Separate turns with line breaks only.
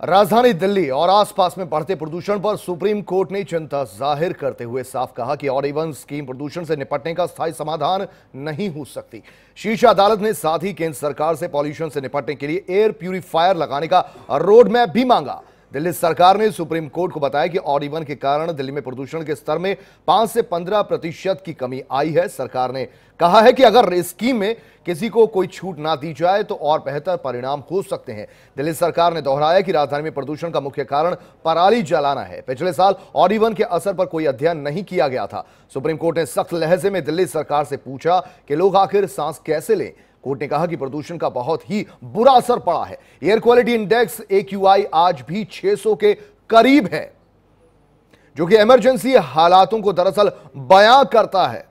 राजधानी दिल्ली और आसपास में बढ़ते प्रदूषण पर सुप्रीम कोर्ट ने चिंता ज़ाहिर करते हुए साफ़ कहा कि और इवन स्कीम प्रदूषण से निपटने का स्थायी समाधान नहीं हो सकती। शीर्ष अदालत ने साथ ही केंद्र सरकार से पॉल्यूशन से निपटने के लिए एयर प्यूरिफायर लगाने का रोड मैप भी मांगा। दिल्ली सरकार ने सुप्रीम कोर्ट को बताया कि ऑड इवन के कारण दिल्ली में प्रदूषण के स्तर में पाँच से पंद्रह प्रतिशत की कमी आई है। सरकार ने कहा है कि अगर स्कीम में किसी को कोई छूट ना दी जाए तो और बेहतर परिणाम हो सकते हैं। दिल्ली सरकार ने दोहराया कि राजधानी में प्रदूषण का मुख्य कारण पराली जलाना है। पिछले साल ऑड इवन के असर पर कोई अध्ययन नहीं किया गया था। सुप्रीम कोर्ट ने सख्त लहजे में दिल्ली सरकार से पूछा कि लोग आखिर सांस कैसे लें? कोर्ट ने कहा कि प्रदूषण का बहुत ही बुरा असर पड़ा है। एयर क्वालिटी इंडेक्स एक्यूआई आज भी 600 के करीब है, जो कि इमरजेंसी हालातों को दरअसल बयां करता है।